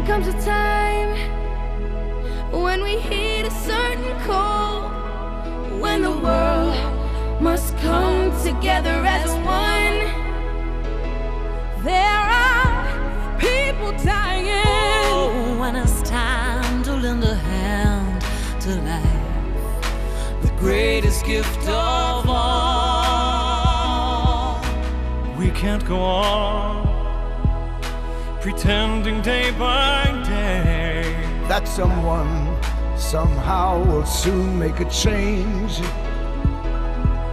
There comes a time when we heed a certain call, when the world must come together as one. There are people dying. Oh, when it's time to lend a hand to life, the greatest gift of all. We can't go on pretending day by day that someone somehow will soon make a change.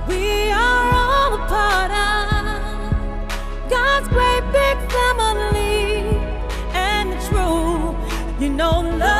We are all a part of God's great big family, and it's true. You know, love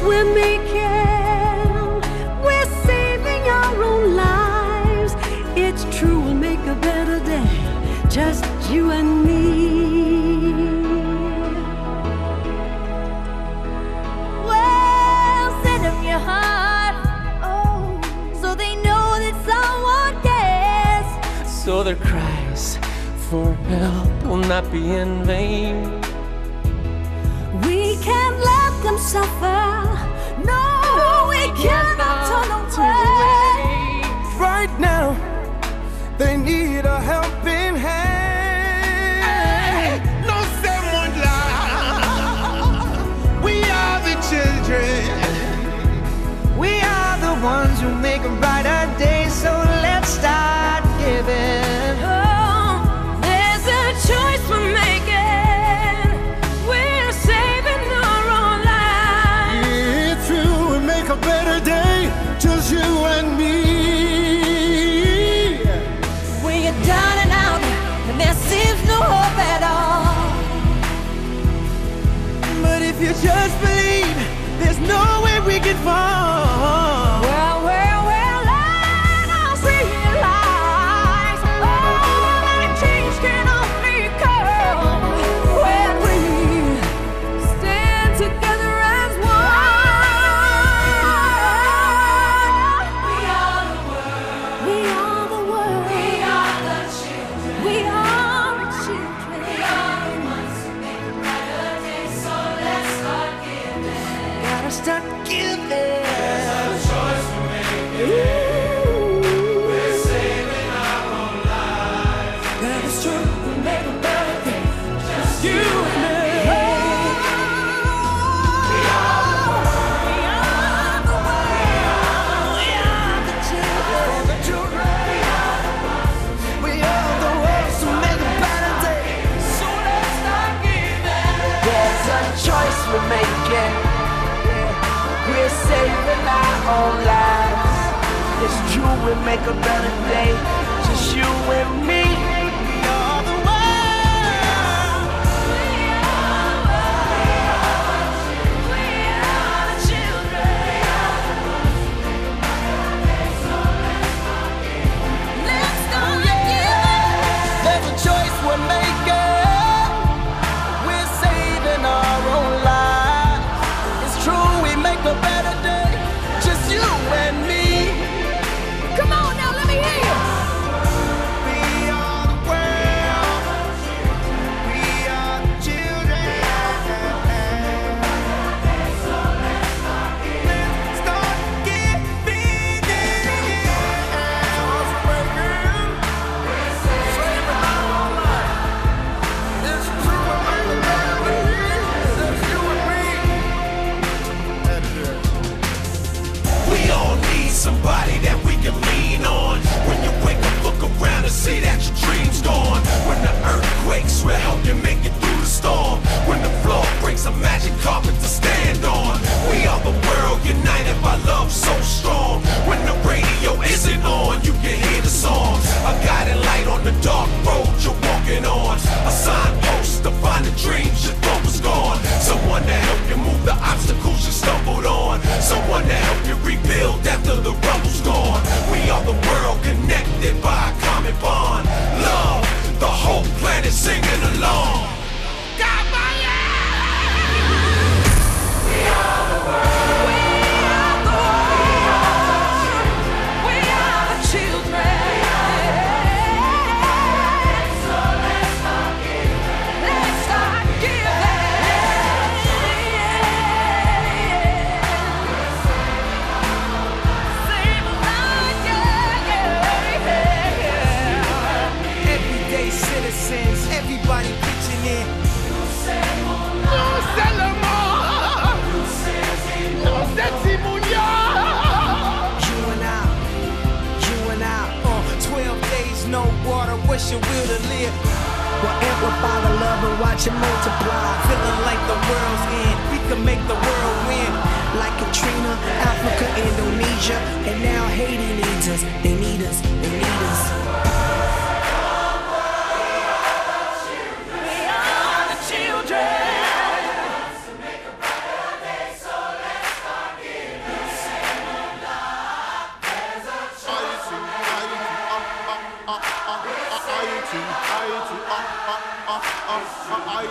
choice we're making. We're saving our own lives. It's true, we'll make a better day. Just you and me. Well, send them your heart. Oh, so they know that someone cares. So their cries for help will not be in vain. We can't let suffer. No, we cannot just believe, there's no way we can fall. Own lives. It's true, we make a better day. Just you and me. somebody that we can lean on. When you wake up, look around and see that your dream's gone. When the earthquakes will help you make it through the storm. When the floor breaks, a magic carpet. your will to live. We'll amplify the love and watch it multiply. Feeling like the world's end, we can make the world win. Like a